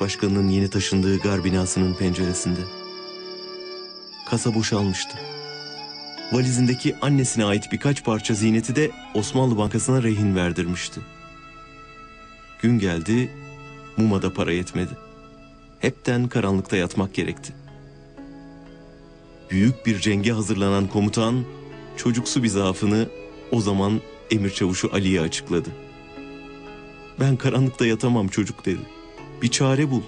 Başkanının yeni taşındığı gar binasının penceresinde. Kasa boşalmıştı. Valizindeki annesine ait birkaç parça ziyneti de Osmanlı Bankası'na rehin verdirmişti. Gün geldi, muma da para yetmedi. Hepten karanlıkta yatmak gerekti. Büyük bir cenge hazırlanan komutan, çocuksu bir zaafını o zaman emir çavuşu Ali'ye açıkladı. Ben karanlıkta yatamam çocuk dedi. Bir çare bul.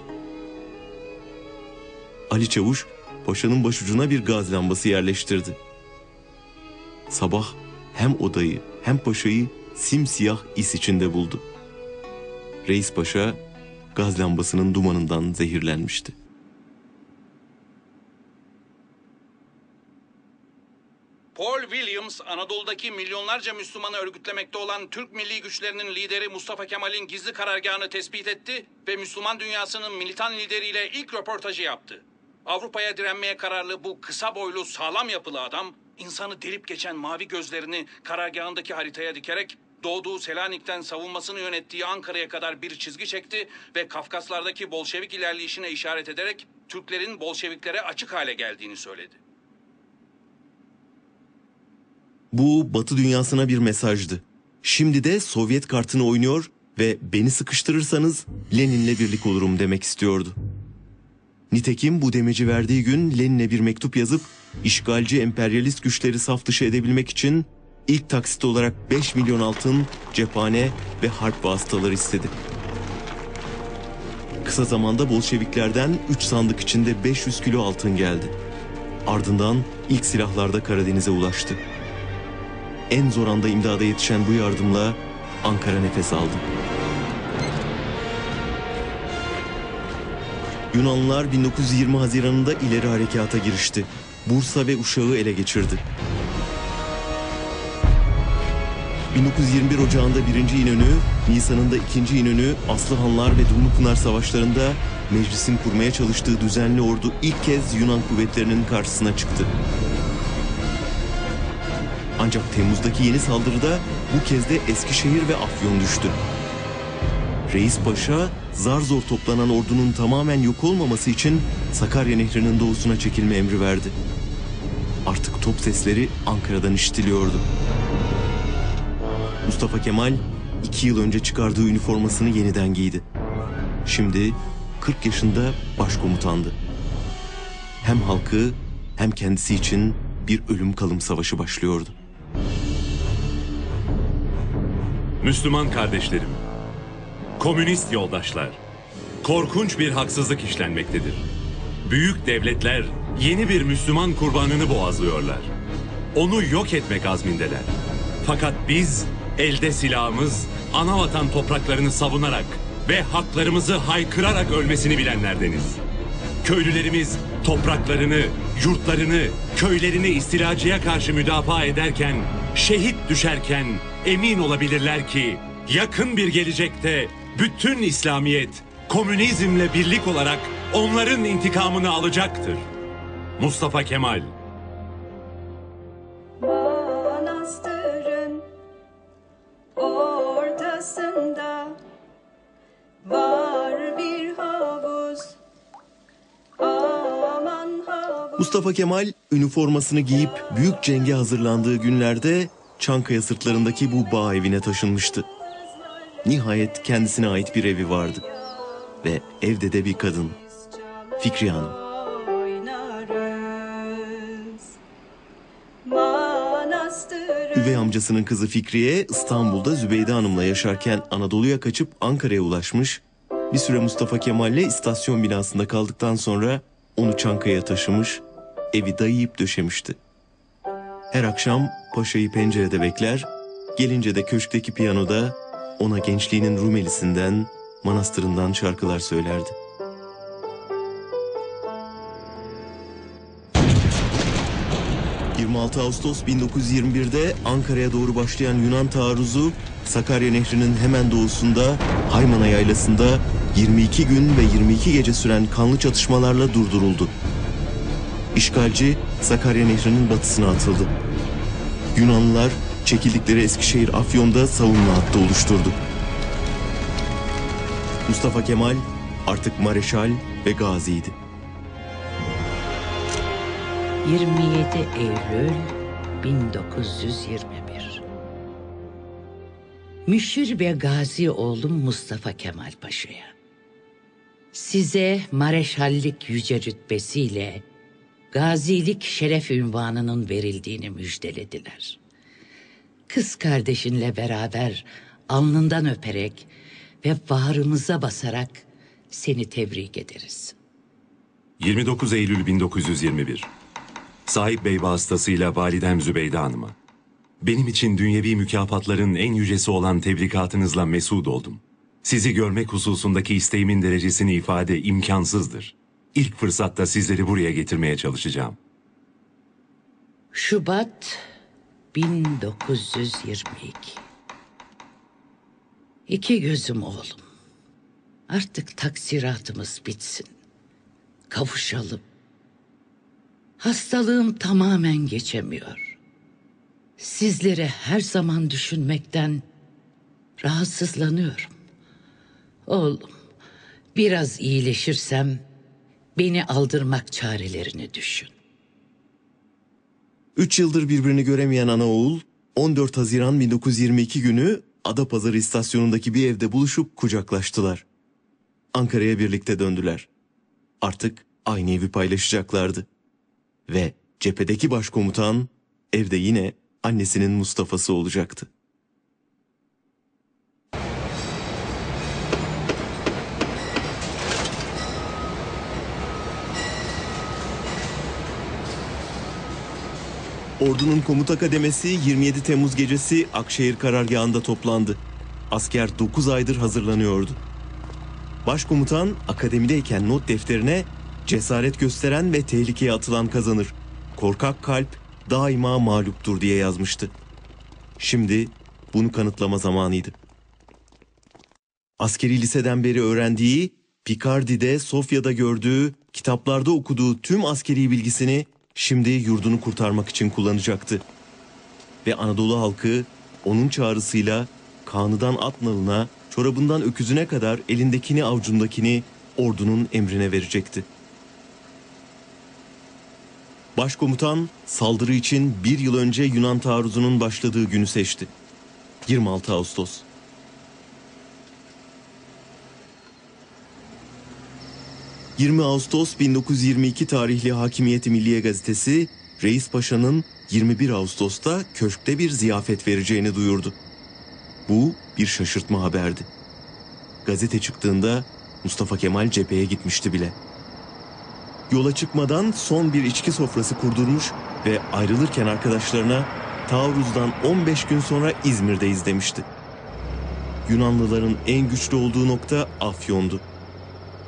Ali Çavuş paşanın başucuna bir gaz lambası yerleştirdi. Sabah hem odayı hem paşayı simsiyah is içinde buldu. Reis Paşa gaz lambasının dumanından zehirlenmişti. Paul Williams, Anadolu'daki milyonlarca Müslümanı örgütlemekte olan Türk Milli Güçlerinin lideri Mustafa Kemal'in gizli karargahını tespit etti ve Müslüman dünyasının militan lideriyle ilk röportajı yaptı. Avrupa'ya direnmeye kararlı bu kısa boylu sağlam yapılı adam, insanı delip geçen mavi gözlerini karargahındaki haritaya dikerek doğduğu Selanik'ten savunmasını yönettiği Ankara'ya kadar bir çizgi çekti ve Kafkaslardaki Bolşevik ilerleyişine işaret ederek Türklerin Bolşeviklere açık hale geldiğini söyledi. Bu Batı dünyasına bir mesajdı. Şimdi de Sovyet kartını oynuyor ve beni sıkıştırırsanız Lenin'le birlik olurum demek istiyordu. Nitekim bu demeci verdiği gün Lenin'e bir mektup yazıp işgalci emperyalist güçleri saf dışı edebilmek için ilk taksit olarak 5 milyon altın, cephane ve harp vasıtaları istedi. Kısa zamanda Bolşeviklerden 3 sandık içinde 500 kilo altın geldi. Ardından ilk silahlar da Karadeniz'e ulaştı. En zor anda imdada yetişen bu yardımla Ankara nefes aldı. Yunanlılar 1920 Haziran'ında ileri harekata girişti. Bursa ve Uşak'ı ele geçirdi. 1921 Ocağı'nda 1. İnönü, Nisan'ında 2. İnönü, Aslıhanlar ve Dumlupınar savaşlarında meclisin kurmaya çalıştığı düzenli ordu ilk kez Yunan kuvvetlerinin karşısına çıktı. Ancak Temmuz'daki yeni saldırıda bu kez de Eskişehir ve Afyon düştü. Reis Paşa zar zor toplanan ordunun tamamen yok olmaması için Sakarya Nehri'nin doğusuna çekilme emri verdi. Artık top sesleri Ankara'dan işitiliyordu. Mustafa Kemal iki yıl önce çıkardığı üniformasını yeniden giydi. Şimdi 40 yaşında başkomutandı. Hem halkı hem kendisi için bir ölüm kalım savaşı başlıyordu. Müslüman kardeşlerim, komünist yoldaşlar, korkunç bir haksızlık işlenmektedir. Büyük devletler yeni bir Müslüman kurbanını boğazlıyorlar. Onu yok etmek azmindeler. Fakat biz elde silahımız, anavatan topraklarını savunarak ve haklarımızı haykırarak ölmesini bilenlerdeniz. Köylülerimiz topraklarını, yurtlarını, köylerini istilacıya karşı müdafaa ederken, şehit düşerken emin olabilirler ki yakın bir gelecekte bütün İslamiyet komünizmle birlik olarak onların intikamını alacaktır. Mustafa Kemal Manastırın ortasında var bir havuz. Aman havuz. Mustafa Kemal üniformasını giyip büyük cenge hazırlandığı günlerde Çankaya sırtlarındaki bu bağ evine taşınmıştı. Nihayet kendisine ait bir evi vardı. Ve evde de bir kadın. Fikriye Hanım. Üvey amcasının kızı Fikriye İstanbul'da Zübeyde Hanım'la yaşarken Anadolu'ya kaçıp Ankara'ya ulaşmış. Bir süre Mustafa Kemal'le istasyon binasında kaldıktan sonra onu Çankaya'ya taşımış, evi dayayıp döşemişti. Her akşam paşayı pencerede bekler, gelince de köşkteki piyanoda ona gençliğinin Rumelisinden, manastırından şarkılar söylerdi. ...26 Ağustos 1921'de Ankara'ya doğru başlayan Yunan taarruzu... ...Sakarya Nehri'nin hemen doğusunda Haymana Yaylası'nda... ...22 gün ve 22 gece süren kanlı çatışmalarla durduruldu. İşgalci Sakarya Nehri'nin batısına atıldı. Yunanlılar çekildikleri Eskişehir Afyon'da savunma hattı oluşturdu. Mustafa Kemal artık mareşal ve gaziydi. 27 Eylül 1921 Müşir ve gazi oğlum Mustafa Kemal Paşa'ya. Size mareşallik yüce rütbesiyle gazilik şeref ünvanının verildiğini müjdelediler. Kız kardeşinle beraber alnından öperek ve bağrımıza basarak seni tebrik ederiz.'' 29 Eylül 1921 Sahip Bey vasıtasıyla validem Zübeyde Hanım'a. Benim için dünyevi mükafatların en yücesi olan tebrikatınızla mesut oldum. Sizi görmek hususundaki isteğimin derecesini ifade imkansızdır. İlk fırsatta sizleri buraya getirmeye çalışacağım. Şubat 1922 İki gözüm oğlum. Artık taksiratımız bitsin. Kavuşalım. Hastalığım tamamen geçemiyor. Sizleri her zaman düşünmekten rahatsızlanıyorum. Oğlum, biraz iyileşirsem beni aldırmak çarelerini düşün. Üç yıldır birbirini göremeyen ana oğul 14 Haziran 1922 günü Adapazarı istasyonundaki bir evde buluşup kucaklaştılar. Ankara'ya birlikte döndüler. Artık aynı evi paylaşacaklardı. Ve cephedeki başkomutan evde yine annesinin Mustafa'sı olacaktı. Ordunun komuta kademesi 27 Temmuz gecesi Akşehir karargahında toplandı. Asker 9 aydır hazırlanıyordu. Başkomutan akademideyken not defterine cesaret gösteren ve tehlikeye atılan kazanır. Korkak kalp daima mağluptur diye yazmıştı. Şimdi bunu kanıtlama zamanıydı. Askeri liseden beri öğrendiği, Picardy'de, Sofya'da gördüğü, kitaplarda okuduğu tüm askeri bilgisini şimdi yurdunu kurtarmak için kullanacaktı. Ve Anadolu halkı onun çağrısıyla kanıdan at nalına, çorabından öküzüne kadar elindekini avucundakini ordunun emrine verecekti. Başkomutan saldırı için bir yıl önce Yunan taarruzunun başladığı günü seçti. 26 Ağustos. ...20 Ağustos 1922 tarihli Hakimiyeti Milliye Gazetesi... ...Reis Paşa'nın 21 Ağustos'ta köşkte bir ziyafet vereceğini duyurdu. Bu bir şaşırtma haberdi. Gazete çıktığında Mustafa Kemal cepheye gitmişti bile. Yola çıkmadan son bir içki sofrası kurdurmuş ve ayrılırken arkadaşlarına taarruzdan 15 gün sonra İzmir'deyiz demişti. Yunanlıların en güçlü olduğu nokta Afyon'du.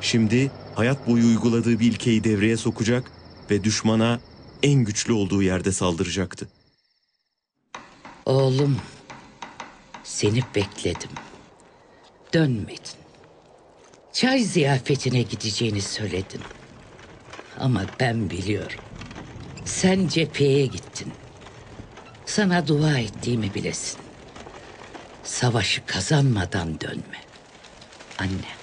Şimdi hayat boyu uyguladığı bir ilkeyi devreye sokacak ve düşmana en güçlü olduğu yerde saldıracaktı. Oğlum, seni bekledim. Dönmedin. Çay ziyafetine gideceğini söyledin. Ama ben biliyorum. Sen cepheye gittin. Sana dua ettiğimi bilesin. Savaşı kazanmadan dönme. Anne.